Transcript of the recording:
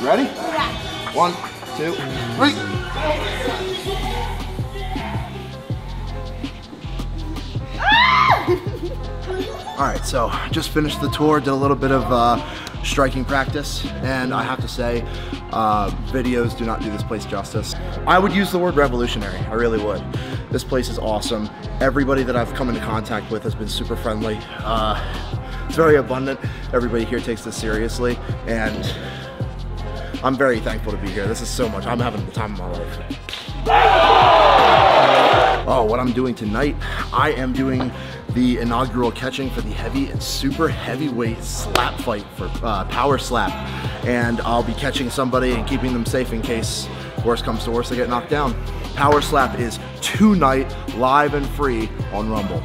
Ready? Yeah. One, two, three. All right, so just finished the tour, did a little bit of uh, striking practice, and I have to say, uh, videos do not do this place justice. I would use the word revolutionary, I really would. This place is awesome. Everybody that I've come into contact with has been super friendly. Uh, it's very abundant. Everybody here takes this seriously, and I'm very thankful to be here. This is so much. I'm having the time of my life. Oh, what I'm doing tonight, I am doing the inaugural catching for the heavy and super heavyweight slap fight for uh, power slap. And I'll be catching somebody and keeping them safe in case worst comes to worst, they get knocked down. Power slap is tonight, live and free on Rumble.